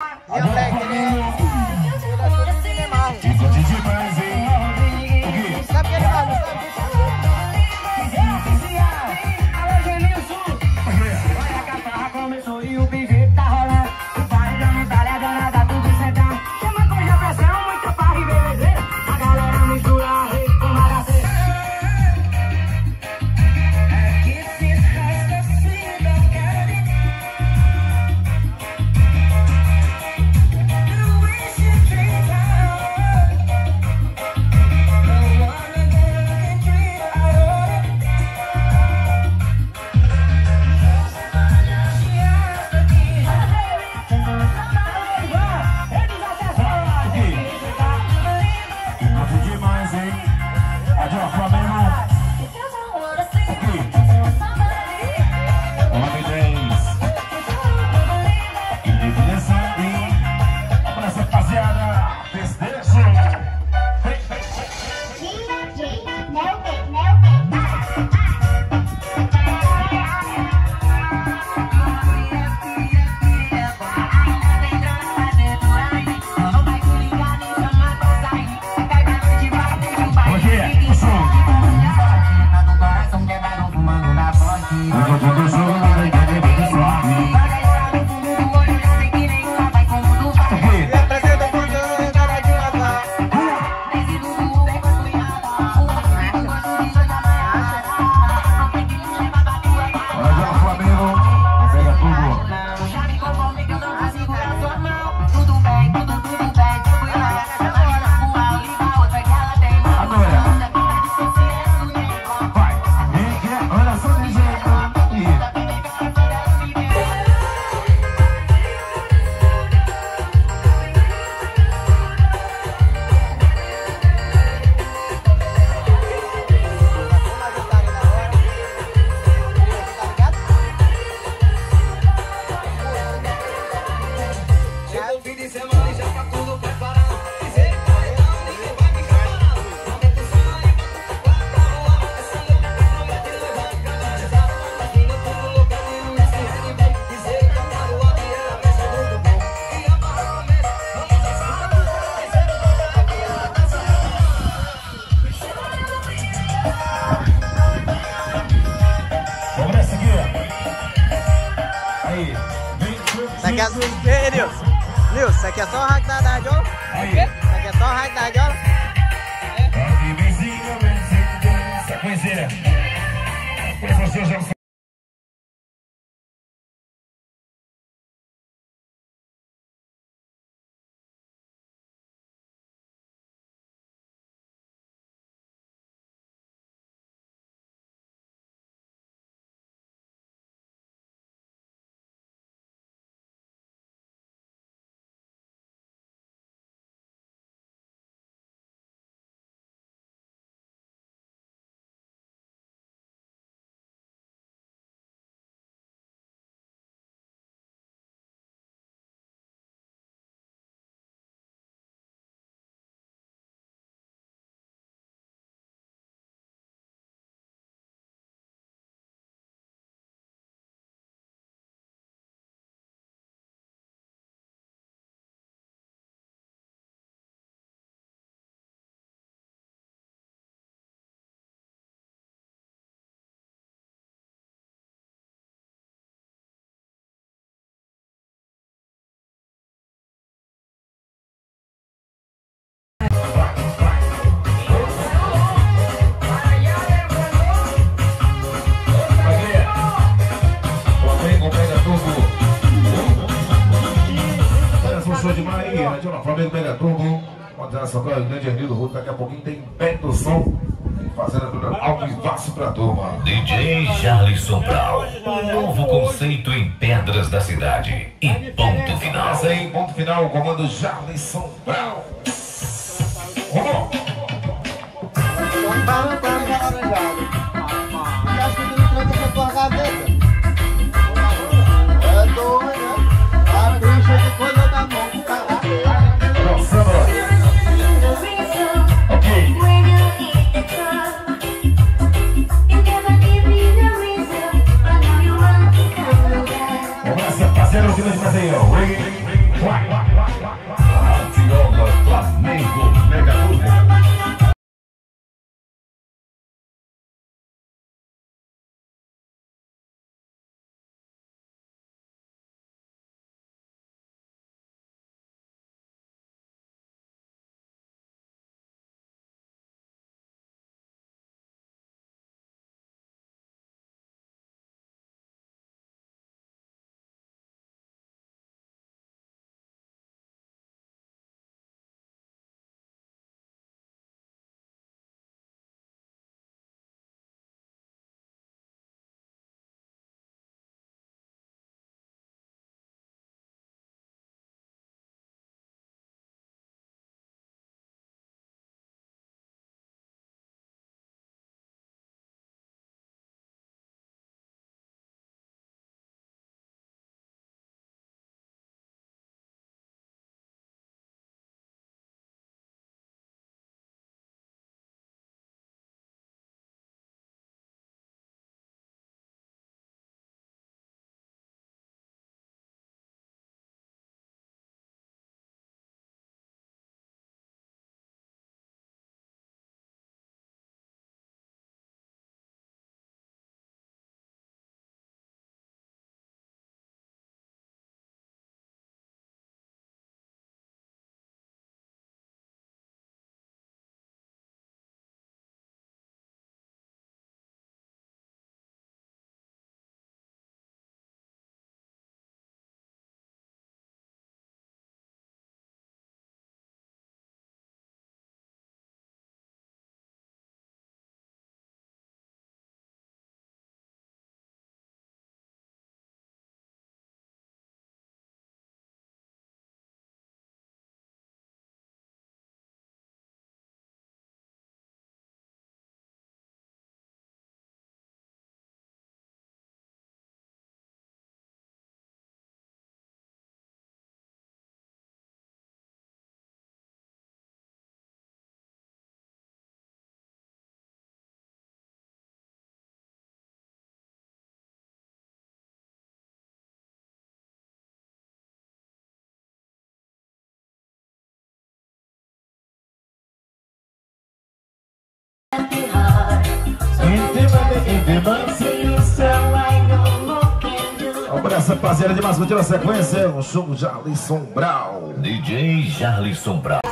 Flamengo com a grande Arnildo Ruto, daqui a pouquinho tem Beto Som, fazendo tudo ao vivaço pra turma. DJ Jarlison Brau, um novo conceito em pedras da cidade. E ponto final. Essa aí, ponto final, o comando Jarlison Brau. Vamos! Um abraço, rapaziada, demais. Vamos tirar a sequência. O show Jarlison Brown. DJ Jarlison Brown.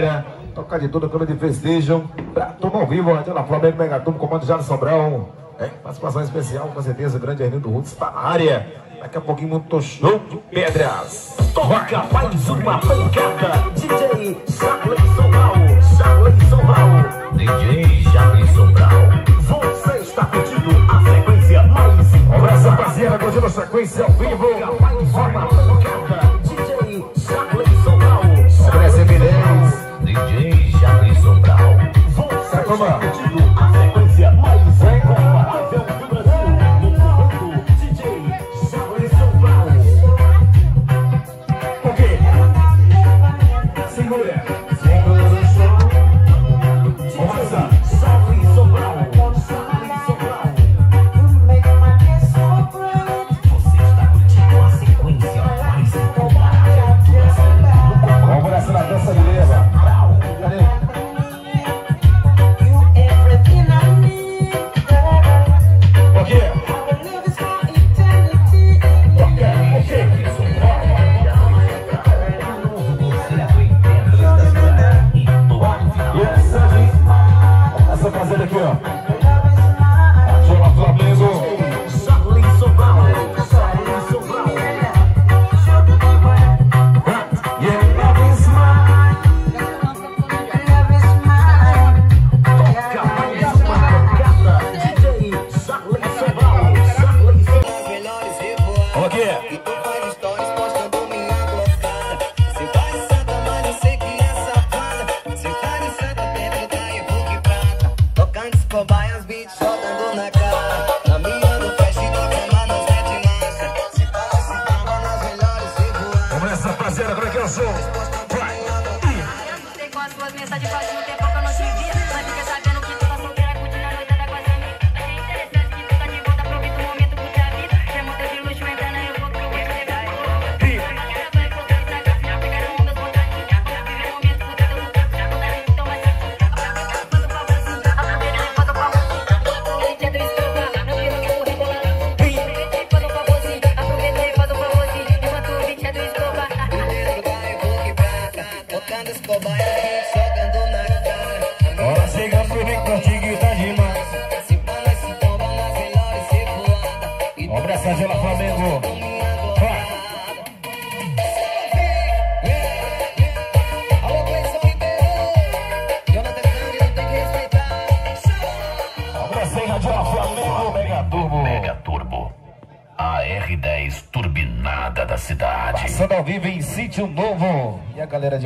Vera, tocar de tudo, câmera de Festivão. Pra tudo ao vivo, Antena Flamengo, Megatum, comando Jaro Sobrão. É, participação especial, com certeza, o grande Hernando Rudes está na área. Daqui a pouquinho, muito show de pedras. Toca mais uma pancada. DJ Charles Sobral, Charles Sobral. DJ Charles Sobral. Você está curtindo a sequência mais. Começa, rapaziada, curtindo a sequência ao vivo. Toca mais uma pancada. 거야.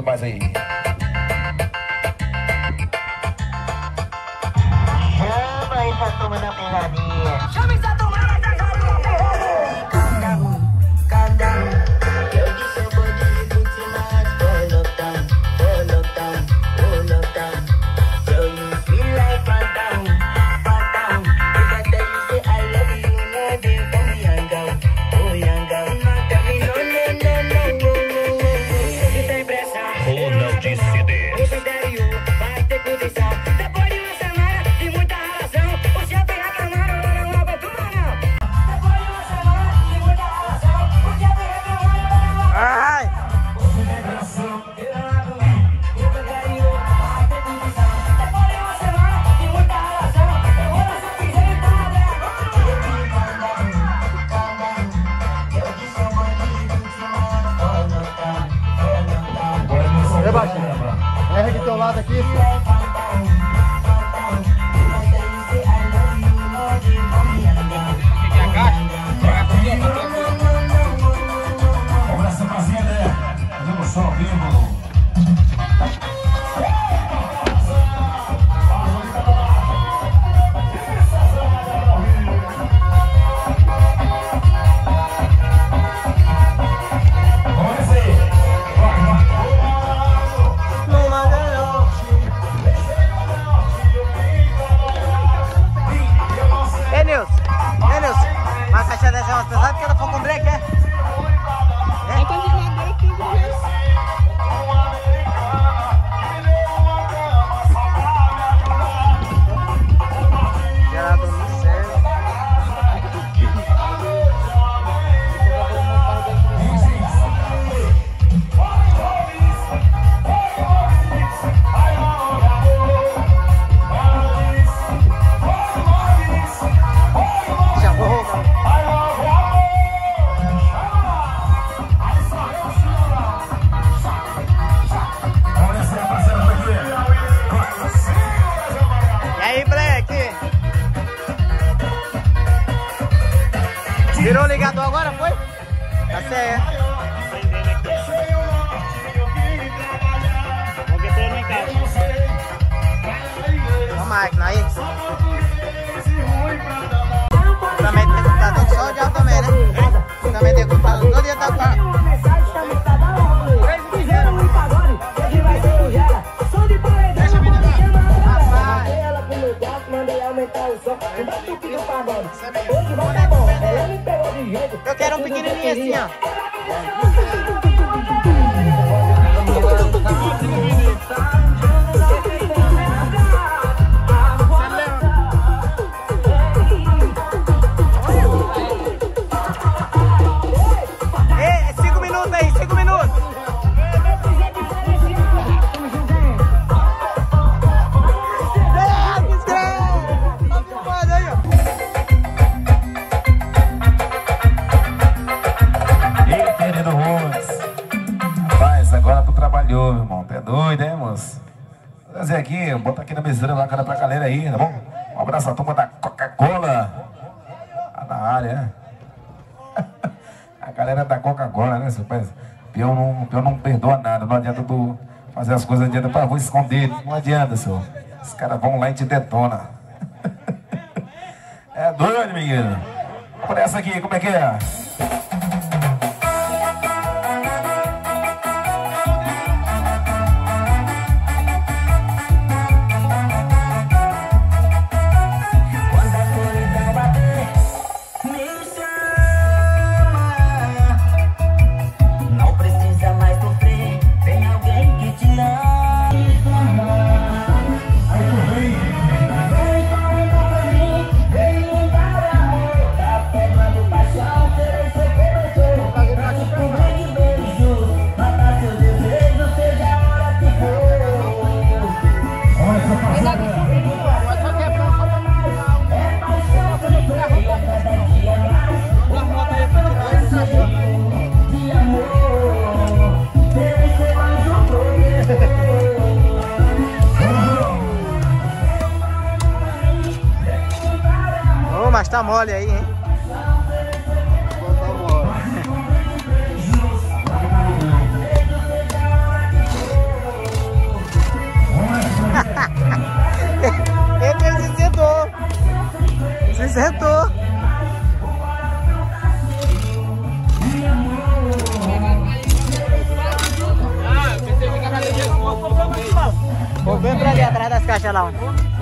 mais aí. trabalhou, meu irmão. É doido, hein, moço? Vou trazer aqui, bota aqui na mesura lá, cara pra galera aí, tá bom? Um abraço à turma da Coca-Cola. Tá na área. Né? A galera da Coca-Cola, né, seu pai? Pião não, pião não perdoa nada, não adianta tu fazer as coisas, adianta para vou esconder. Não adianta, senhor. Os caras vão lá e te detona. É doido, menino. Por essa aqui, como é que é? tá mole aí, hein? Ele se sentou. Se sentou. Vou ver pra ali atrás das caixas lá. Ó.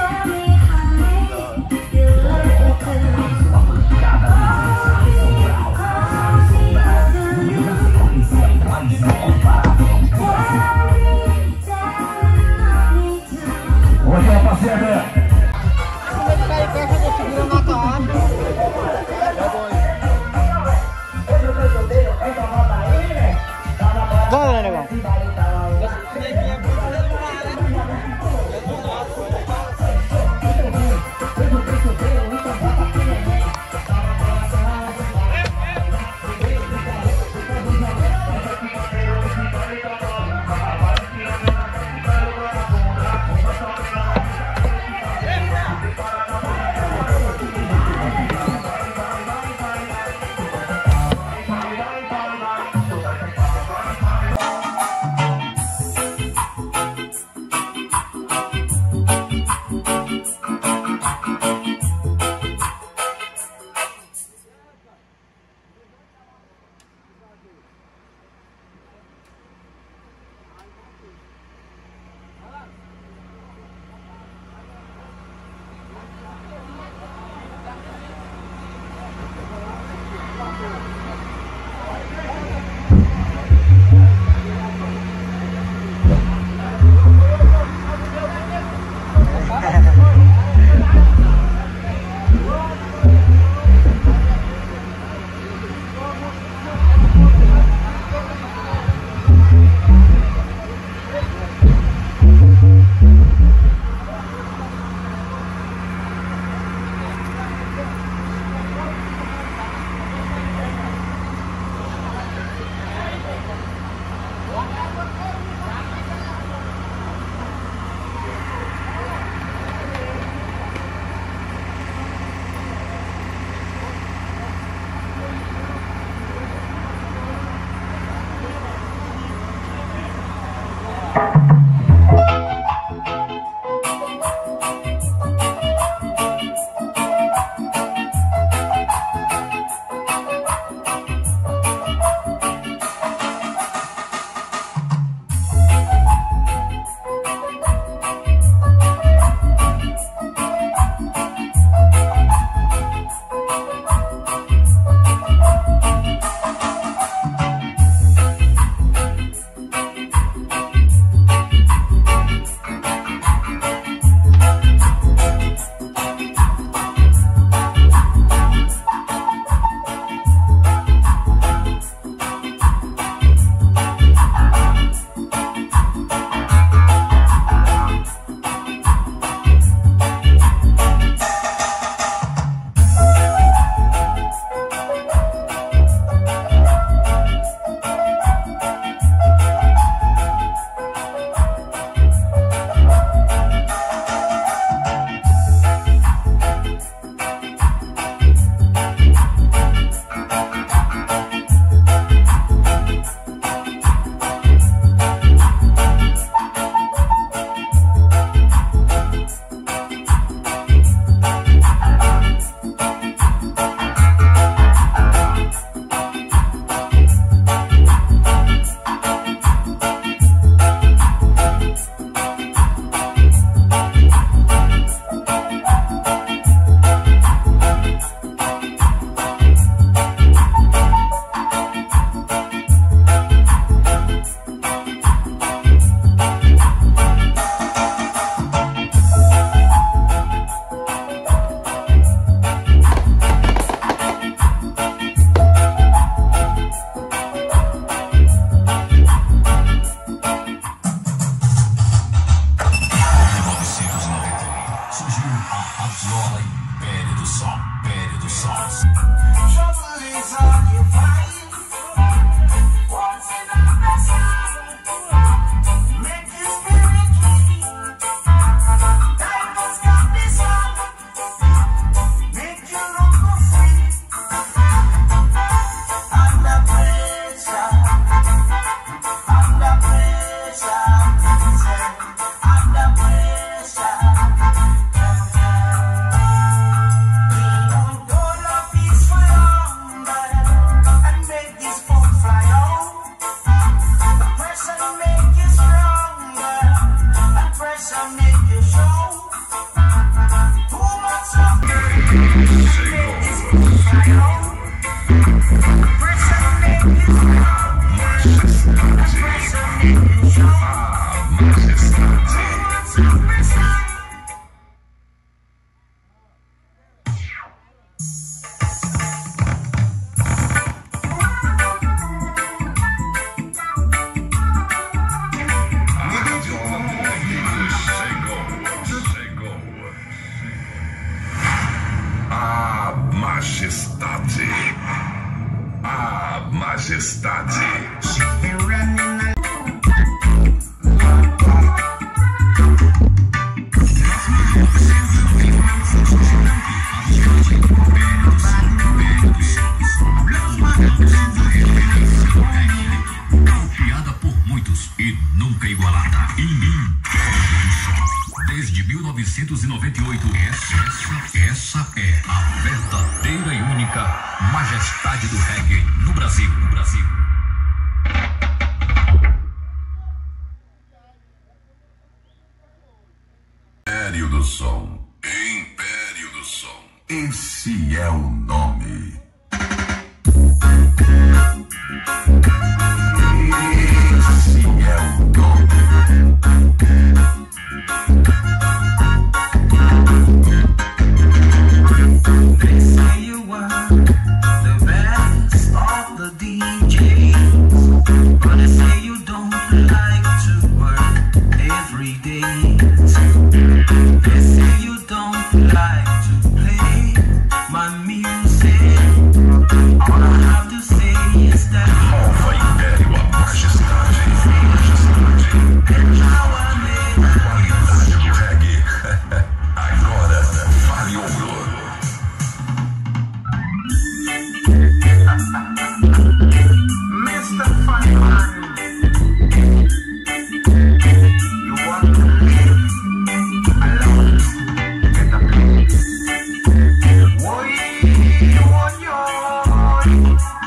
Esse é o nome. Your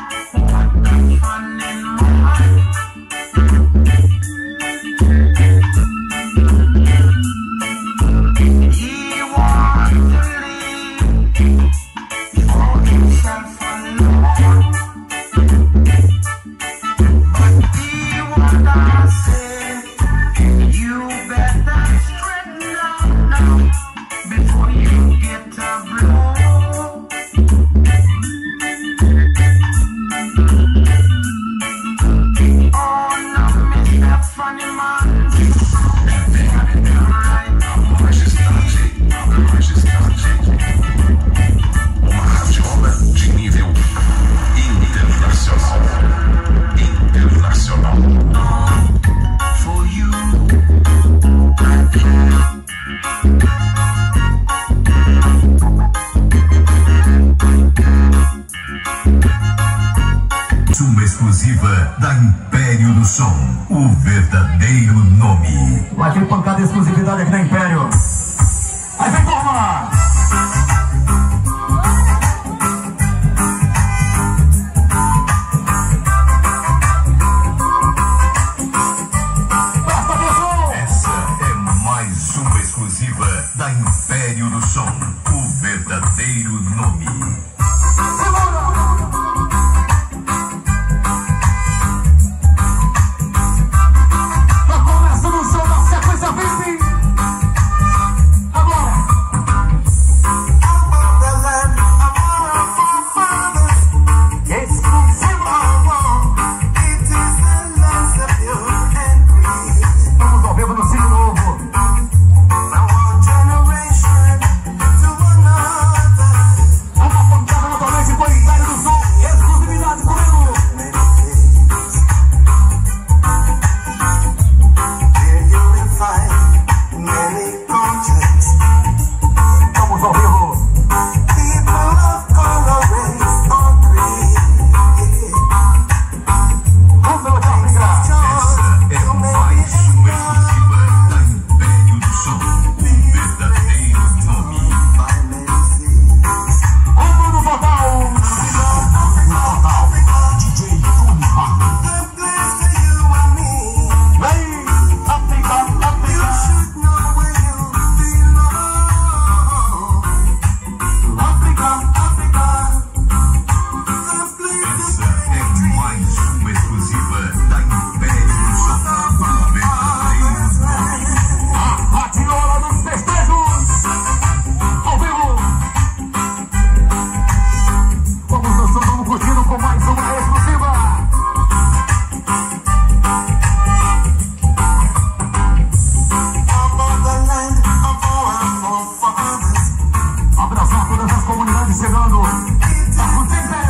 Lord.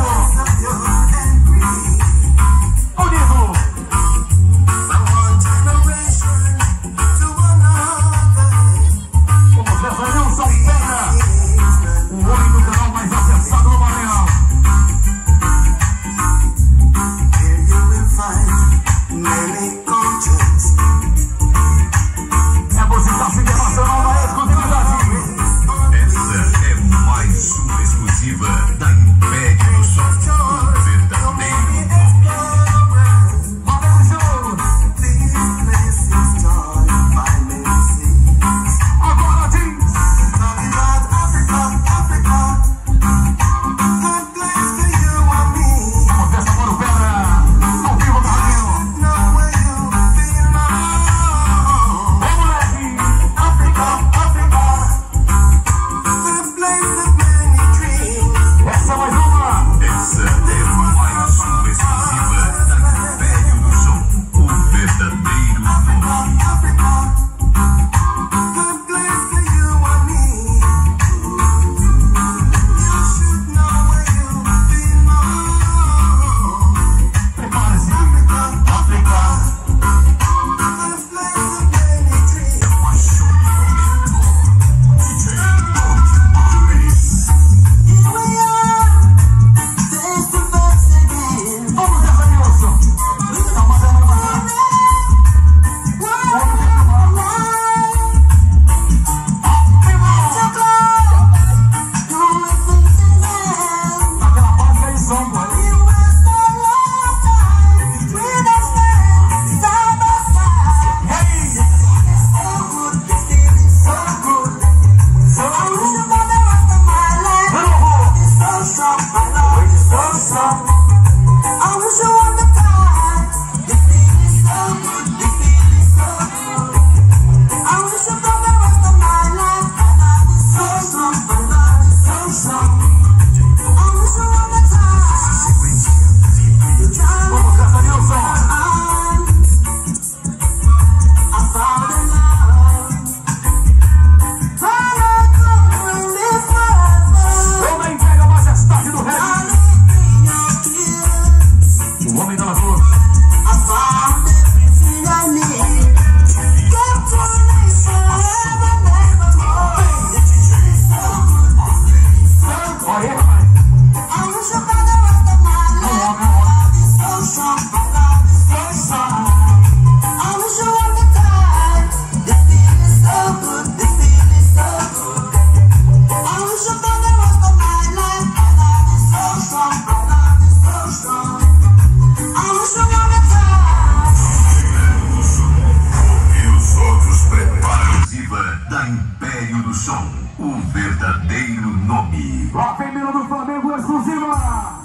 verdadeiro nome. A feminina do Flamengo é exclusiva!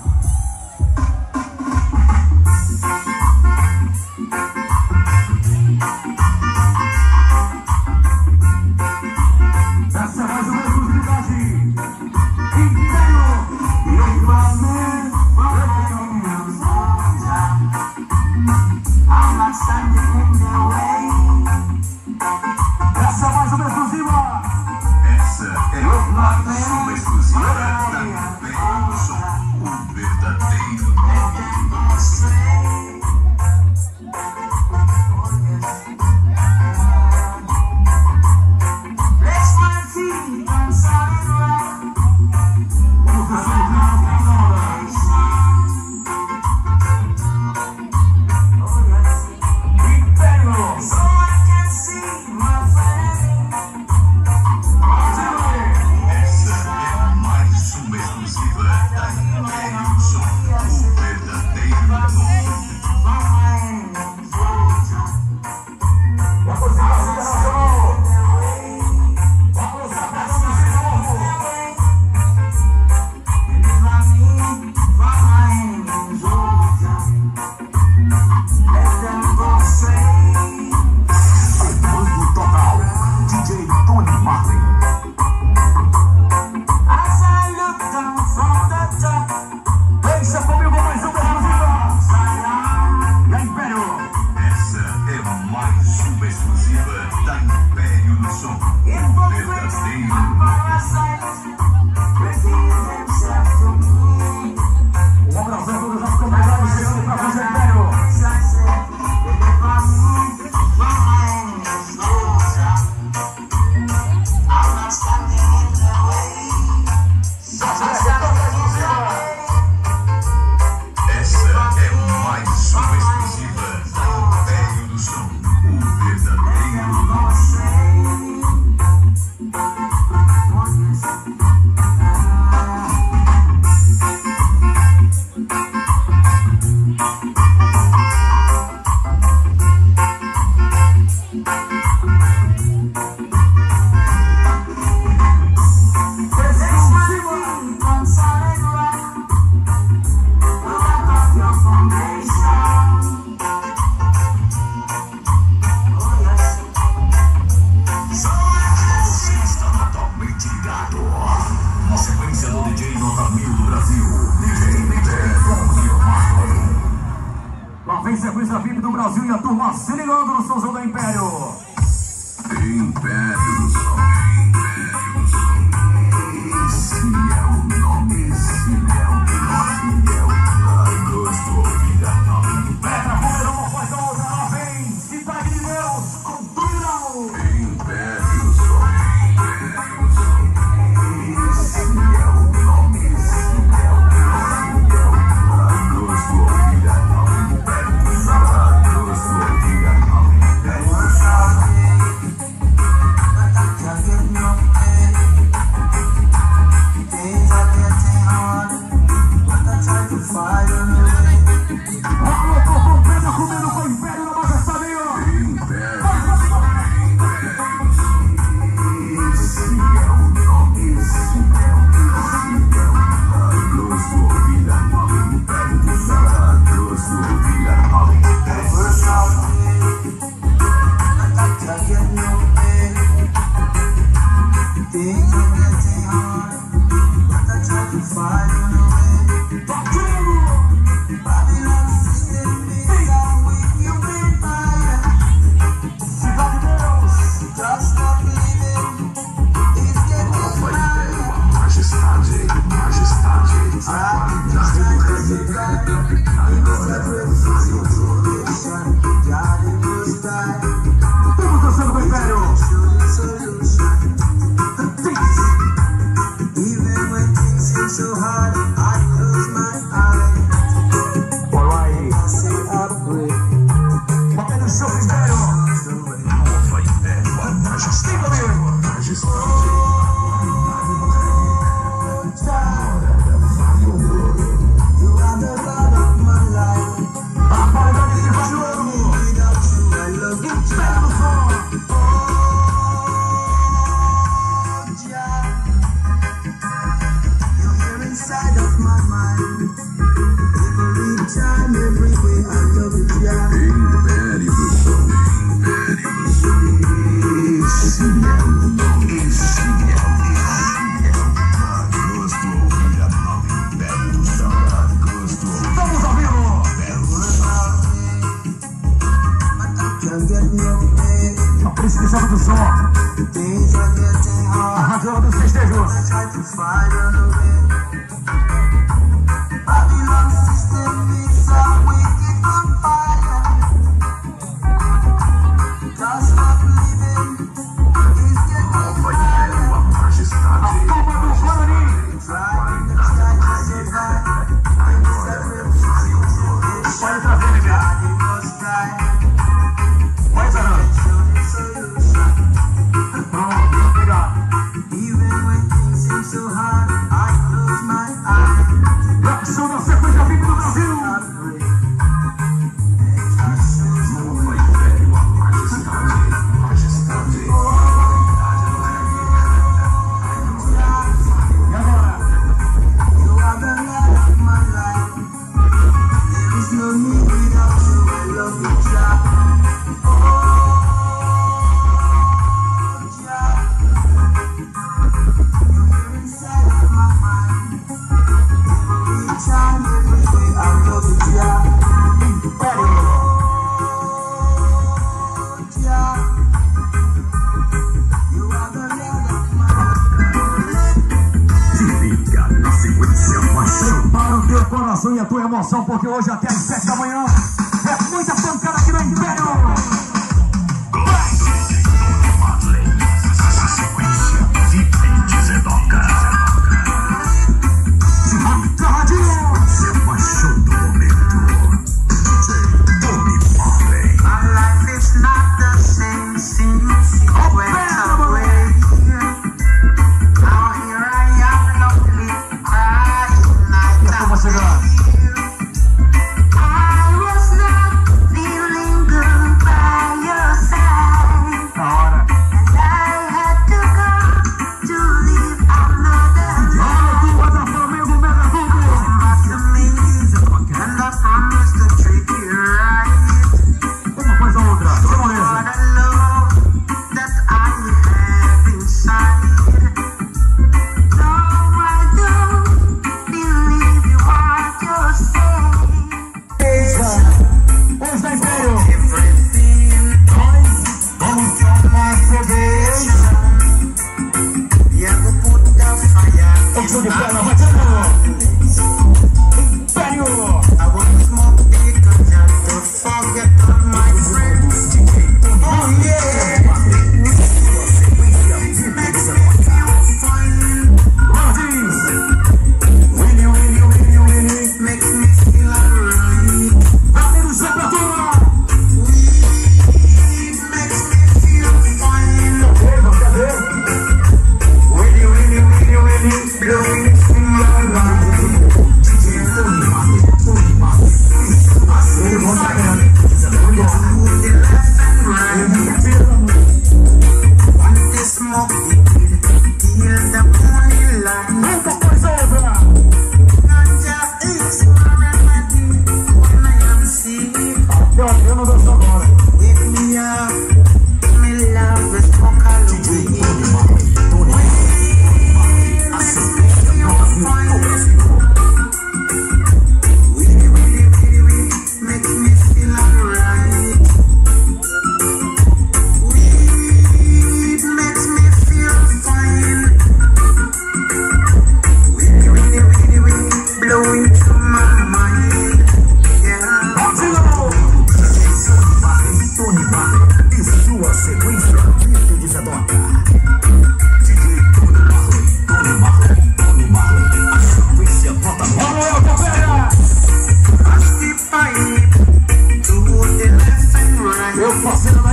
Eu parceiro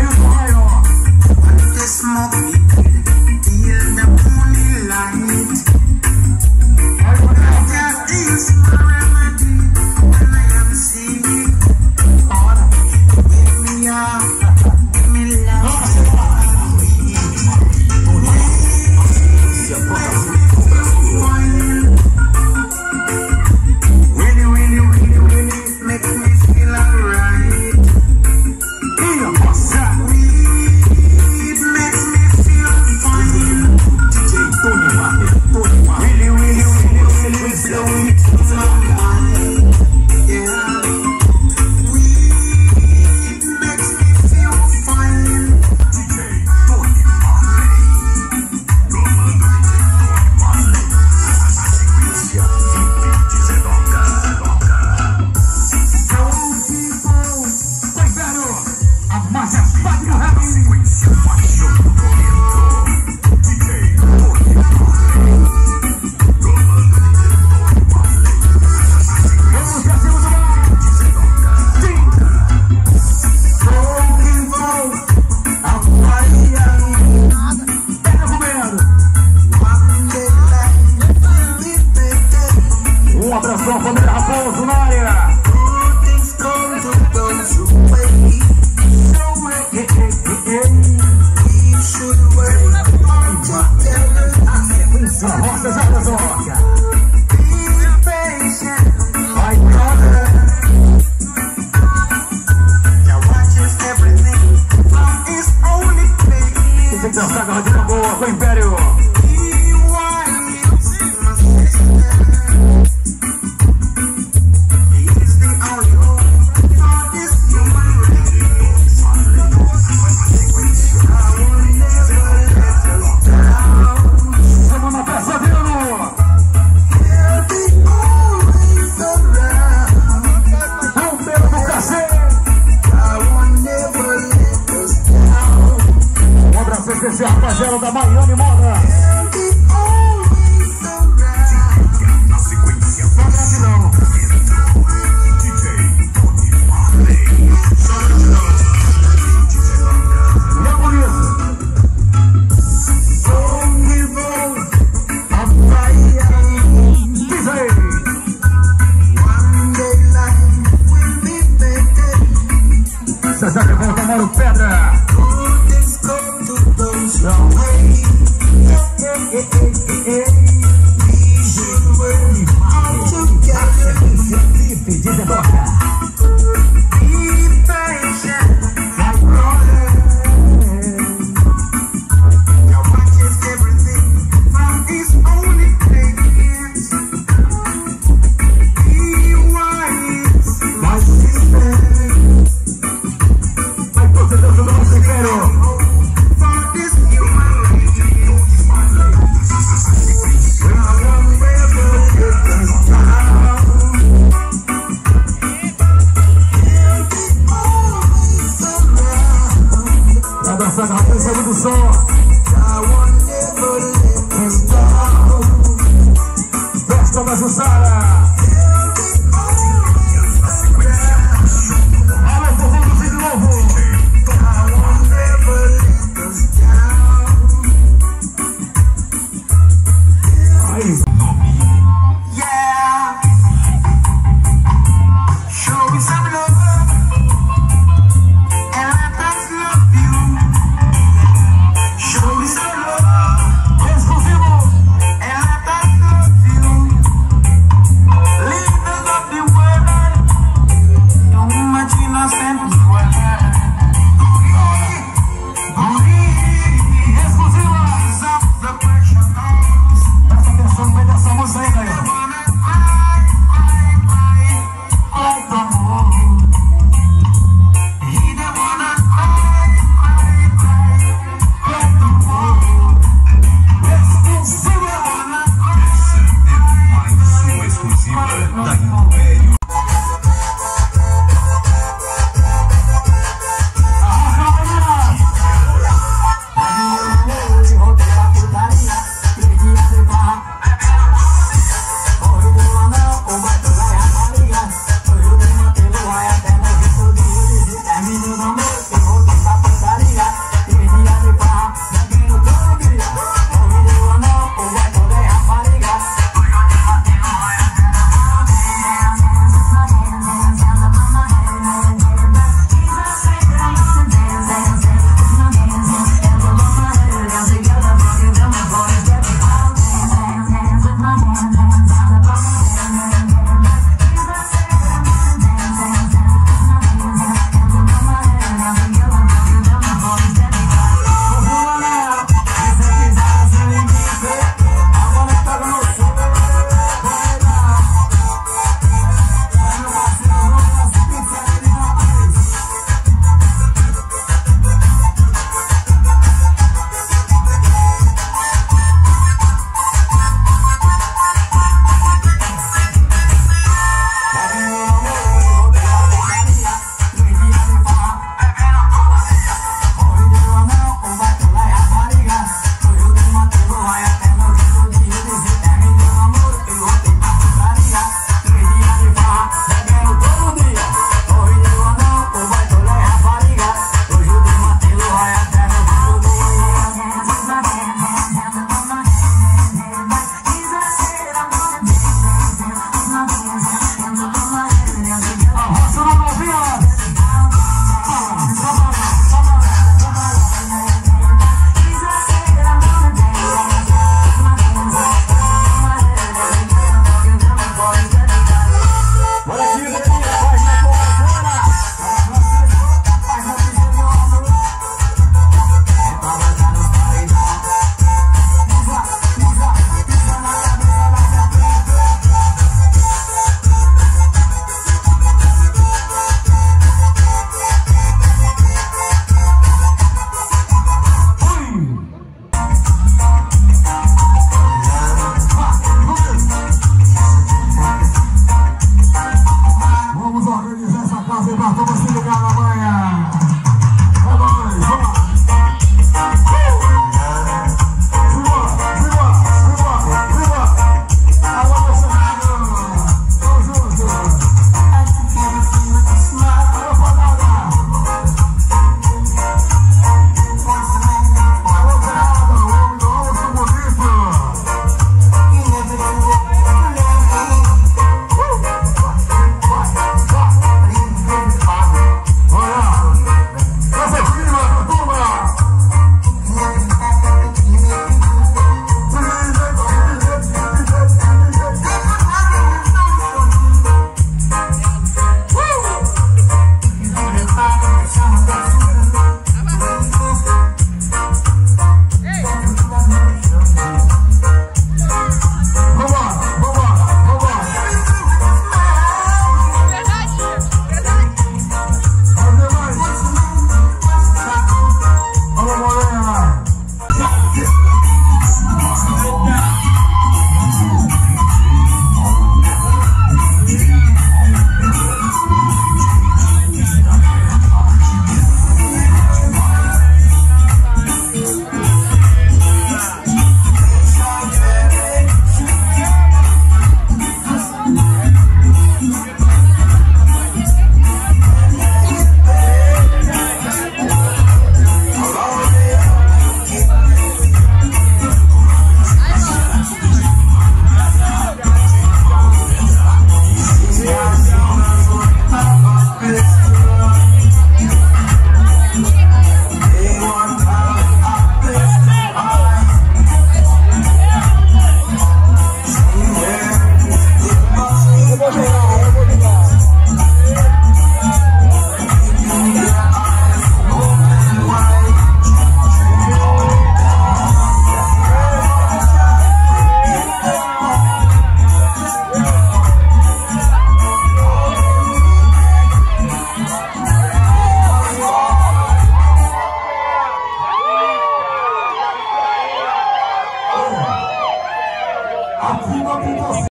Nossa.